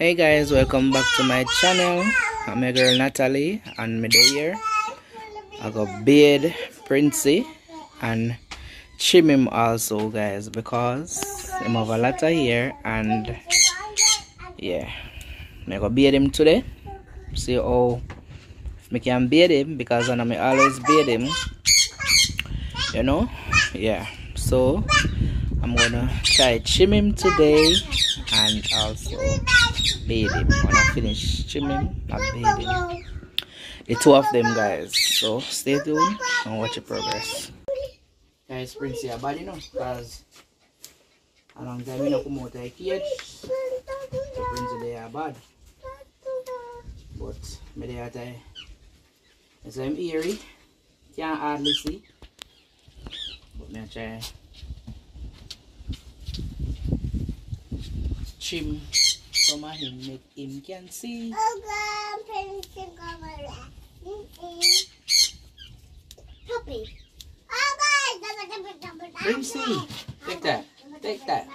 Hey guys, welcome back to my channel. I'm your girl Natalie and me here. I got beard Princey and trim him also guys because I'm lot of hair and yeah. I got beard him today. See how me can beard him because I know always beard him. You know? Yeah. So I'm gonna try trim him today and also bathe him when I finish trimming bathe him the two of them guys. So stay tuned and watch the progress. Guys Prince here bad enough because a long time you know come out of the cage. Prince they are bad. But me they are tired so I'm eerie can't hardly see. But me I try trim some of him make him can see. Puppy. Princey, take that. Take that.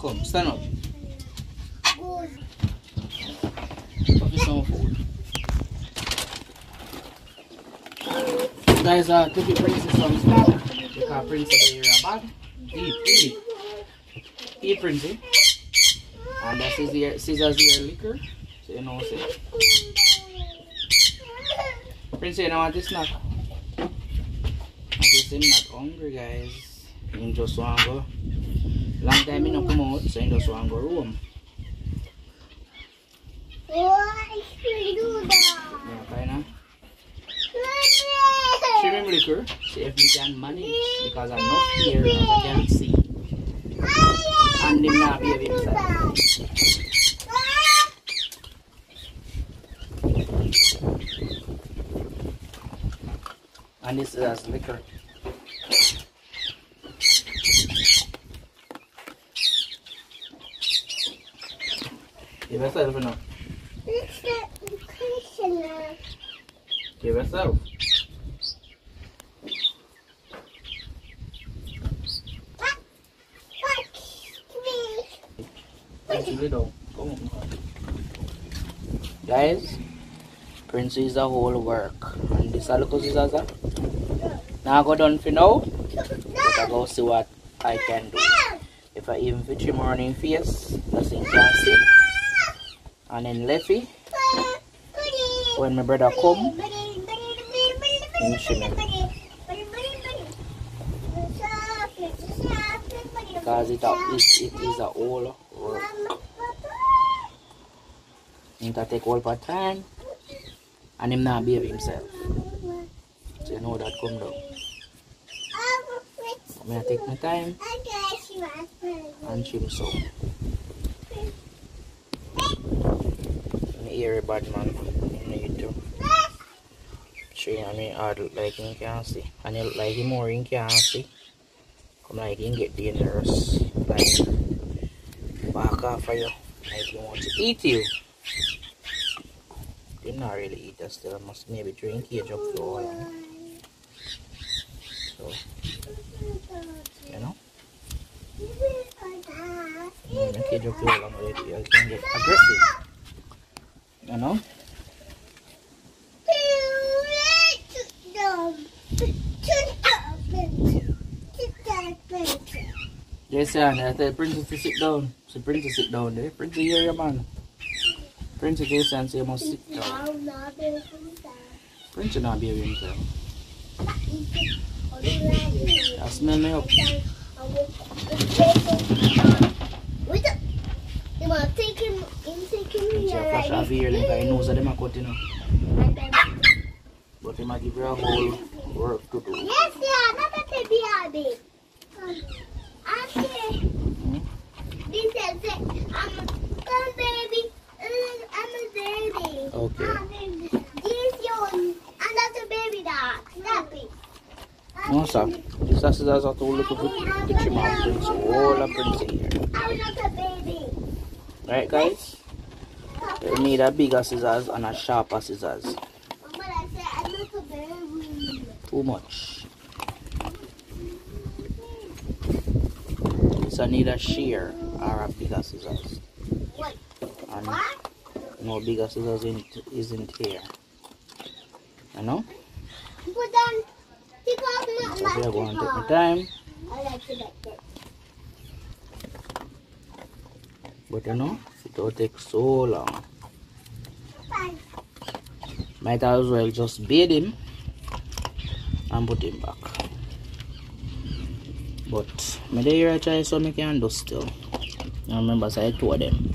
Come, stand up. Cook some food. Guys, uh, take your princess some food. Because princess here bad. Eat, eat. Eat, princess. Eh? And that's his ear, scissors ear liquor. So you know I'm. Princess, you know what this snack? I guess him not hungry, guys. He just want to go. Long time he not come out, so he just want to go home. Why? Yeah, kinda. She remember liquor. See if we can manage because I'm not here as I can't see. And him not behave himself. This is as liquor. Give yourself enough. Give yourself. Guys, Prince is a whole work. And this a look is a Now go done for now. But I go see what I can do. If I even fit on in face, nothing can see. And then Leffy, when my brother come, him shimmy. Because it, it, it is a whole Him to take all for time. And him not behave himself. So you know that come down. I'm gonna take my time and trim so. Hear a bad man. You need to. Train on me hard look like him can see. And you look like him more him can see. Come like him get dangerous. Like back off for you. Like he want to eat you. He not really eat us still. Must maybe drink cage up to oil. So, you know. Make cage up to all. You you can get aggressive. You know. Yes, yeah, I tell Princess to sit down. So Princess sit down there. Princess, hear your man. Princess, yes, and say you must sit down. Princess not behave himself. Yeah, smell me up. Take him, take him here, flash off here like I knows that them a cut. But him a give her a whole work to do. Yes, yeah, not a baby. Okay. Hmm? This is it. I'm a baby. A baby. Okay. Ah. This yours. I'm a baby dog. Stop it. No, sir. This is scissors are too little to, to trim out Princess. All a Princess here. I'm not a baby. Right, guys? You need a bigger scissors and a sharper scissors. Mama, I said I'm not a baby. Too much. This I need a shear are a bigger scissors. What? And What? No bigger scissors in, isn't here. You know? Take off my So we are going to take my time. I like it like that. But you know, it will take so long. Bye. Might as well just bathe him and put him back. But dey here try so me can do still. I remember say two of them.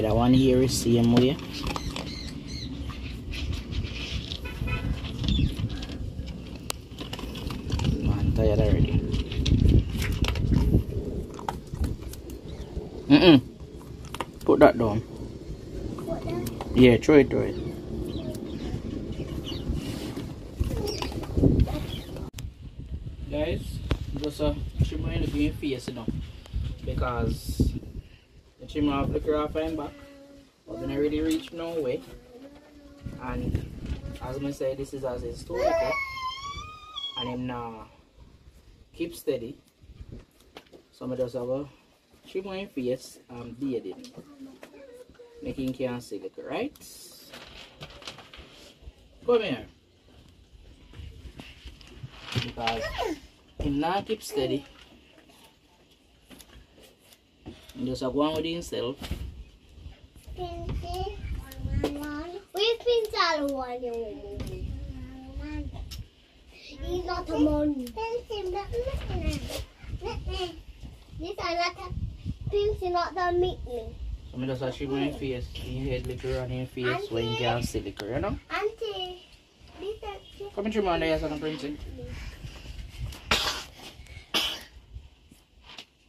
The one here is same way. Man, tired already. Mm-mm. Put that down. Yeah, throw it, throw it. Guys, just trimmer in the green face, you know, because the trimmer have liquor off him back, but I really reach no way. And as I say, this is as his story, okay? and him now keep steady. So I just have a trimmer in face and beard him making can see liquor, right? Come here. Because him not keep steady. He just a go on with himself. Pinsy. Where's one you He's not a money. Pinsy, not. This is not a Pinsy, not the meet me. So I just a shimmer in face, in head liquor on his face when he can see liquor, you know? Auntie, this is Come and trim on there, son, Princey.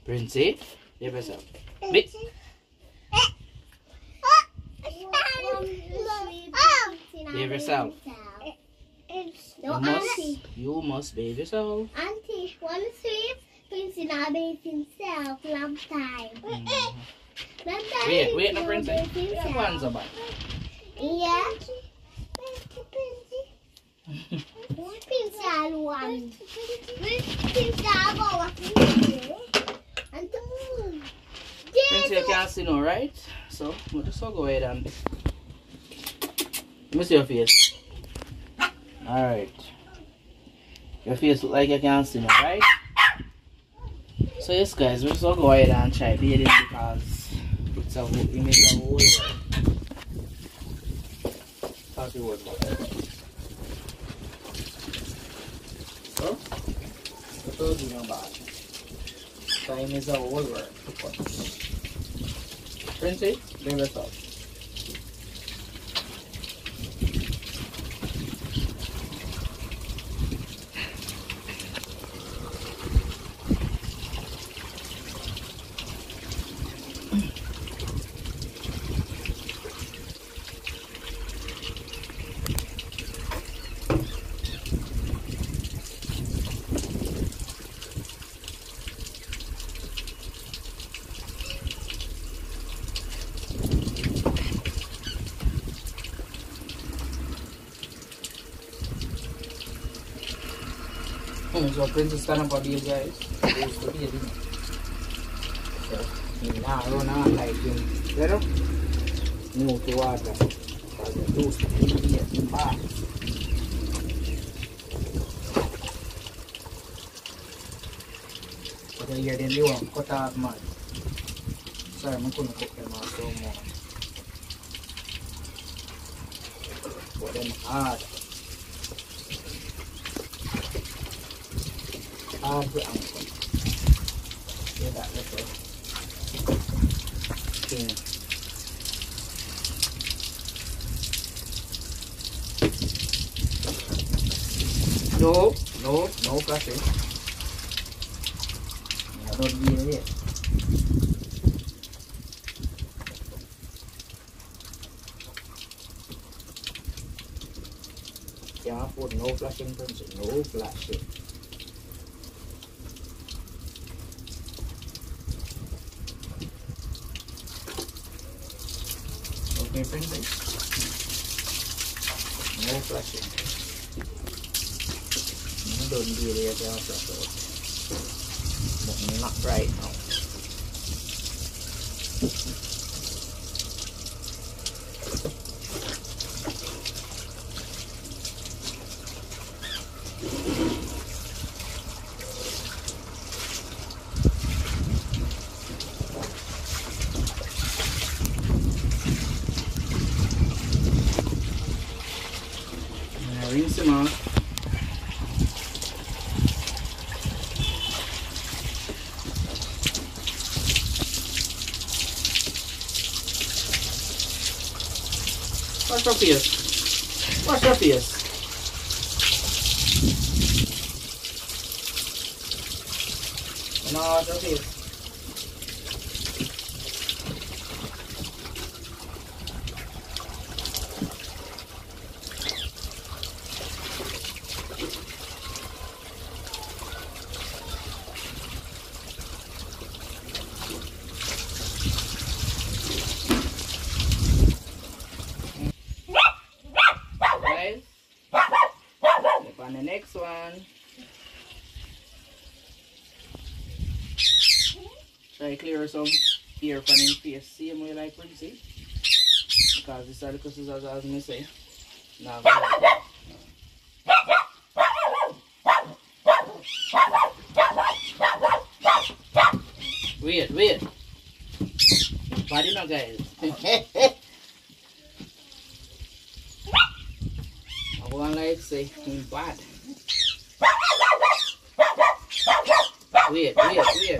Princey, give yourself. Bit. Behave yourself. You must, Auntie. you must behave yourself. Auntie, one sweep. Prince not bathe himself long time. Mhm. Long time Wait, Prince wait, no, bathe Your himself. one's a. Yeah. Prince all one. Prince all go what And No, right? So, we'll just go ahead and... Let me see your face. Alright. Your face look like you can't see no, right? So yes guys, we'll just go ahead and try bathing because it's a it makes a whole world. Happy word, So, ito din ang bad. Time is a whole world. Princey, bring this up. Hmm, so princess stand up for these guys. To now run on like him. Pero, new to water. To be a in bath. But then here, then they want cut off mud. Sorry, I couldn't cook them out so much. Them hard. Hard to answer. Do that little thing. No, no, no flashing. I don't need it. Yeah, put no flashing, Princess. No flashing. Okay, Princess. No flashing. No, don't do. But not right now. rinse him off. Wash your face. Wash your face. No, wash your face. Guys, look on the next one. Try clear some hair from his face. Same way like Princey. Because this are the scissors as me say. Now go ahead. Wait, wait. Body now guys. I want like say him bad. Wait, wait, wait.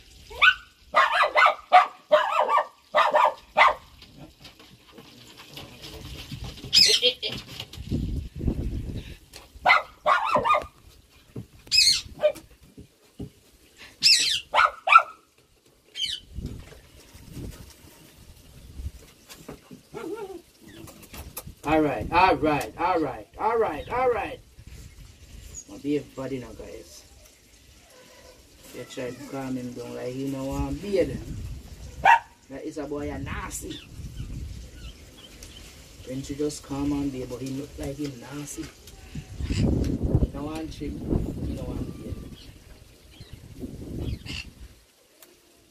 Alright, alright, alright, alright, alright. I'll be everybody now, guys. You try to calm him down like he no want beard. That is a boy a nasty. When she just calm on there, but he look like him nasty. He no want chip, he want beard.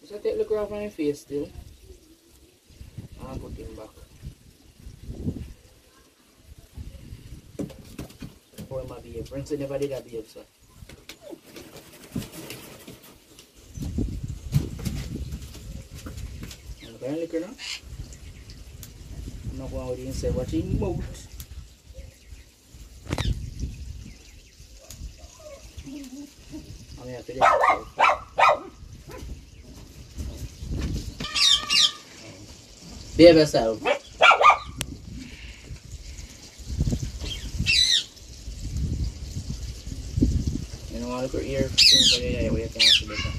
Just take a look on your face still. I'll put him back. Boy, my beard. Prince never did a beard, sir. And the liquor now. I'm not going with you and say what he moved. I'm here to this. Behave yourself. You know, want to look at your thing for your eye where you can see better.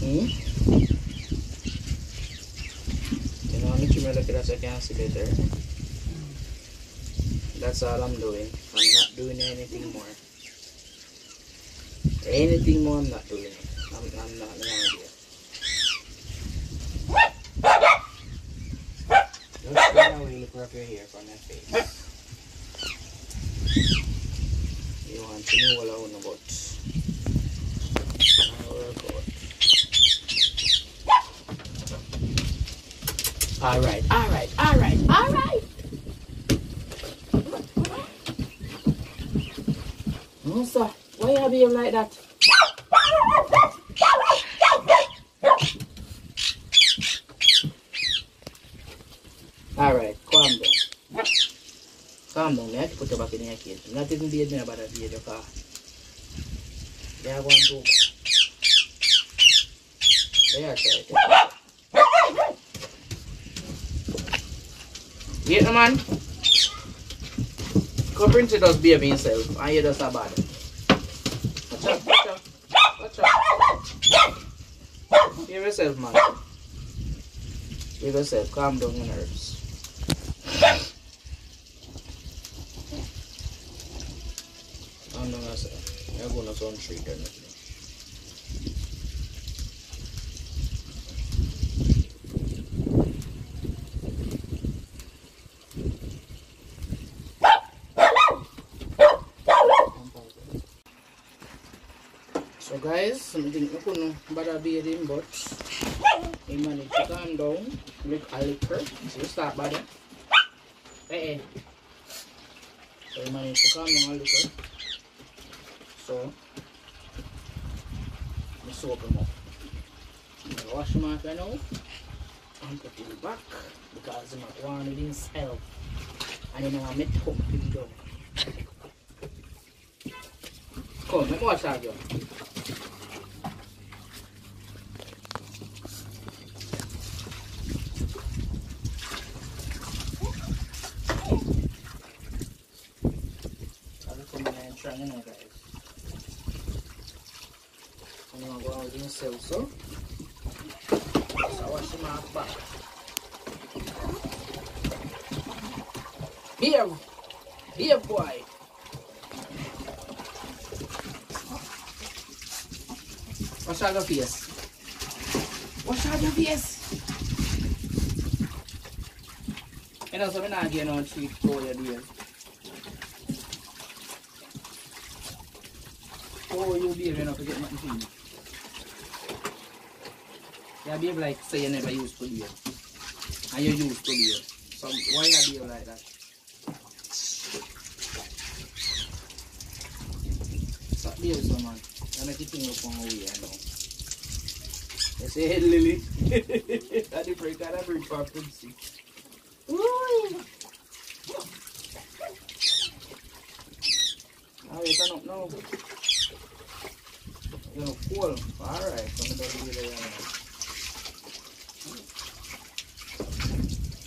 Hmm? You know, I'm trying to that so I can see better. That's all I'm doing. I'm not doing anything more. Anything more, I'm not doing it. I'm, I'm not gonna do it. Look from your face. You want to know what I want about. Alright, alright, alright, alright. No, sir. Why you behave like that? Alright, calm down. Calm down, you have to put your back in your cage. Not even be me about that beard, car. They are going to. They are trying Wait, no, man. Come bring to us baby himself, and you just a bad. Watch out, watch out, watch out. Behave yourself, man. Behave yourself, calm down your nerves. Calm down yourself. You're going to some street or nothing. So guys, something ko no bada beating but he managed to calm down, lick a liquor. So you start bada. Hey, hey. So you managed to calm down a little. So, I soap him up. I wash him off now and put him back because I'm want it himself. And then I met hook him down. Come, let me wash that. Sabi ko muna yung try na guys. Ano nga gawa din yung selso. Sawa si Mapa. Here! Here boy! Wash out your face. Wash out your face! You know, so I'm not getting on cheap for you, dear. Oh, you behave enough to get nothing to You behave like say you never used to beer. And you used to beer. So why you behave like that? Stop behave so man. You make it thing up on way, I know. You say hey Lily. That the break that bring for Princey. Ooh. Now you turn up now. You're gonna fall. Alright, I'm gonna do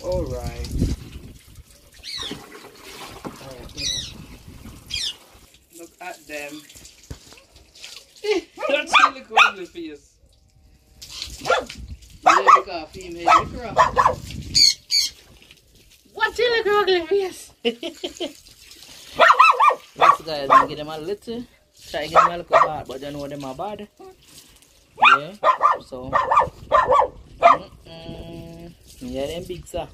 it again. Alright. Alright. Look at them. That's really cool the face. Yeah, because female look. What's your little ugly face? Let's guys, I'm get them a little. Try to get them a little bad, but I know them are bad. Yeah, so. Them big, sir.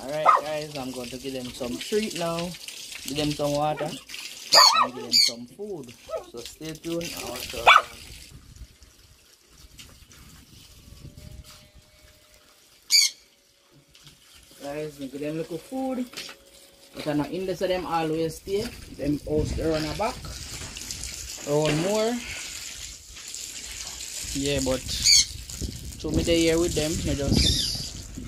Alright, guys, I'm going to give them some treat now. Give them some water. And give them some food. So stay tuned. You. Guys, give them little food. But I'm not in this, so them always stay. Them host around the back. Around more. Yeah, but to me they here with them, I just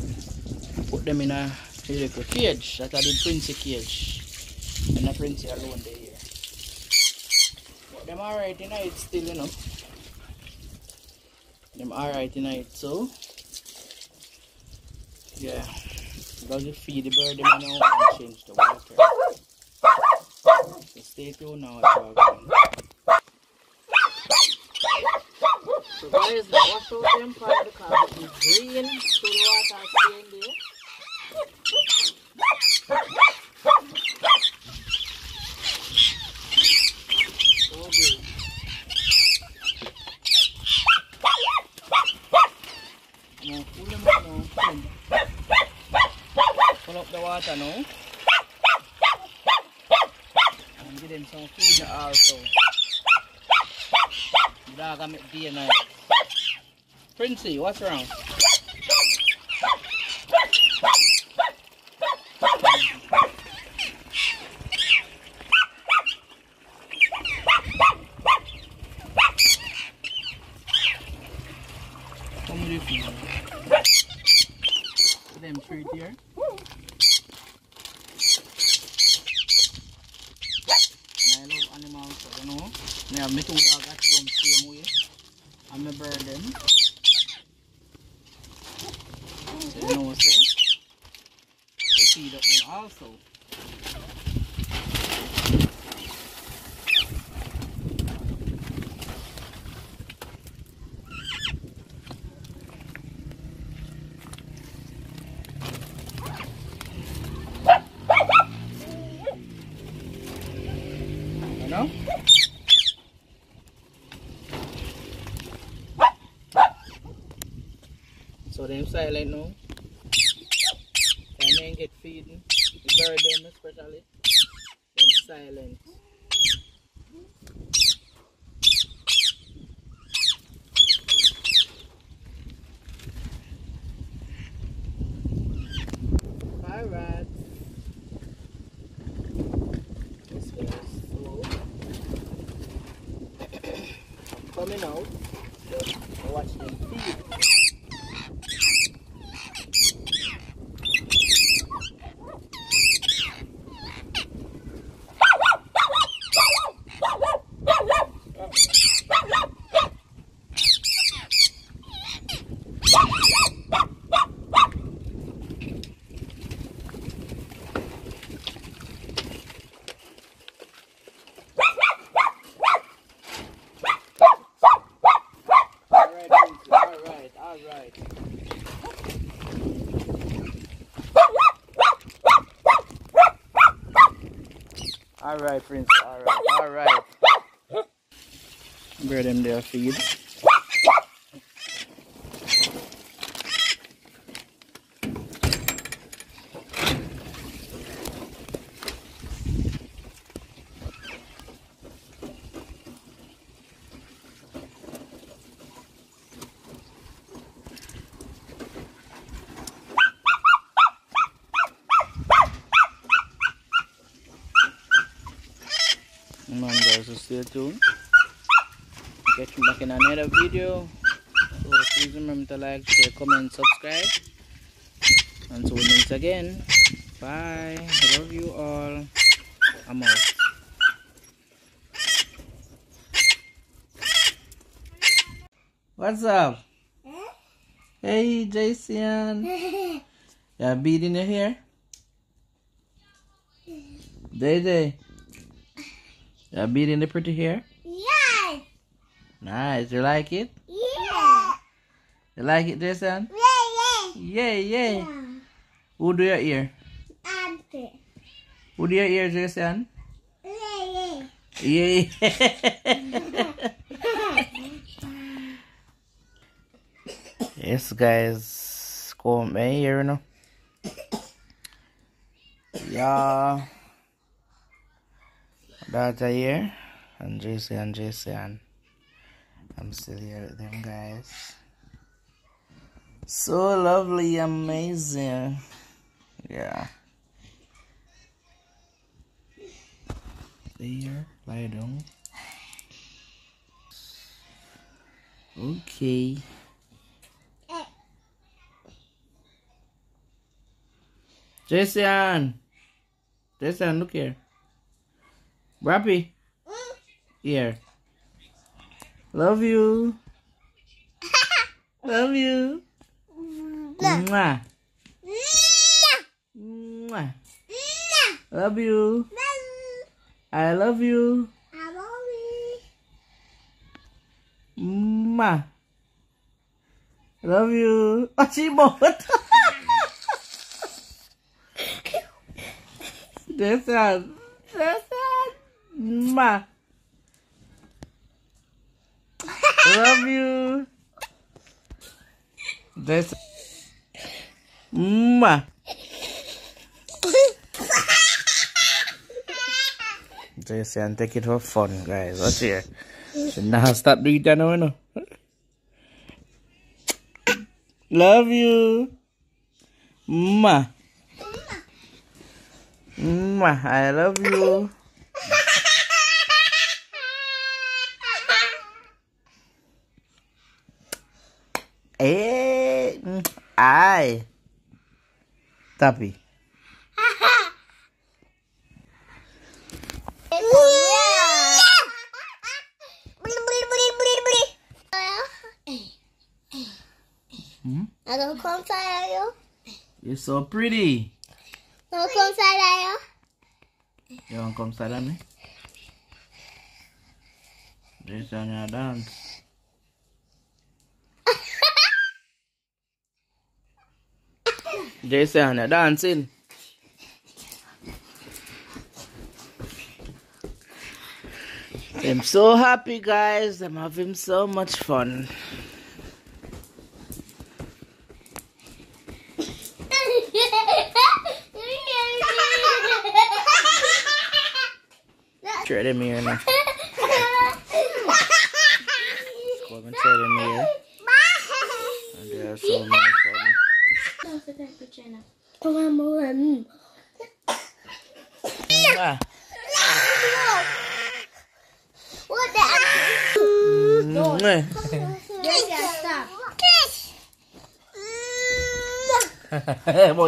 put them in a little cage. That's a the Princey cage. And the Princey alone they here. But them alright tonight still, you know. Them alright tonight, so yeah. Gotta just feed the bird them now and change the water. So stay tuned now, children. So guys, now wash out them part because it is green, so the water is staying there. So good. Now, pull them up now. Come. Pull up the water now. And give them some food now also. The dog got me day night. Princey, what's wrong? Come with you. Put them treat here. And I love animals, so you know. I have my two dogs at home same way. And my bird them. What? They feed up them also. So them silent now feeding. You bury them especially. This slow. I'm coming out. Just watch them feed. Where them there feed. Tuned. Catch me back in another video. So please remember to like, share, comment, subscribe. Until we meet again. Bye. I love you all. I'm out. What's up? Hey Jason. Yeah, beating your hair? Day Day. Yeah, beating the pretty hair? Nice. You like it? Yeah. You like it, Jason? Yeah, Yay, yay. yeah. Who do your ear? Auntie. Who do your ear, Jason? Yeah, yeah. Yay. yes, guys. My hair, you know. Yeah. Daughter here. And Jason and Jason. I'm still here with them, guys. So lovely, amazing. Yeah. There, lie down. Okay. Jason! Jason, look here. Rappy! Mm. here. Love you. Love you. Mwah. Mwah. Love you. I love you. Mwah. Love you. Oh, chị một. Jason. Jason. Mwah. Love you. Jason. Mwah. Jason, take it for fun, guys. Watch here. So now stop doing that now, no? Love you. Mwah. Mwah. I love you. Mm, ai. Tapi. Hmm? Ako kung sa'yo. You're so pretty. Kung sa'yo. You to come sit me? This on your dance. Jason, you're dancing. I'm so happy, guys. I'm having so much fun. Try them here now. Come and try them here. And they are so much What the? Mwah. Yes, yes, stop.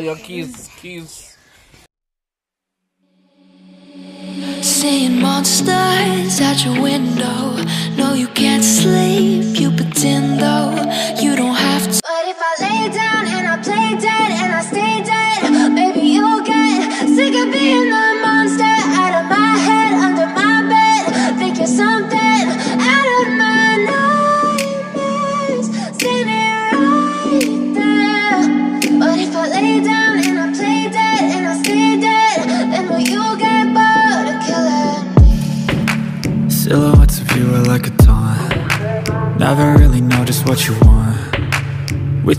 Your kiss, kiss. Seeing monsters at your window. No, you can't sleep. You pretend though you don't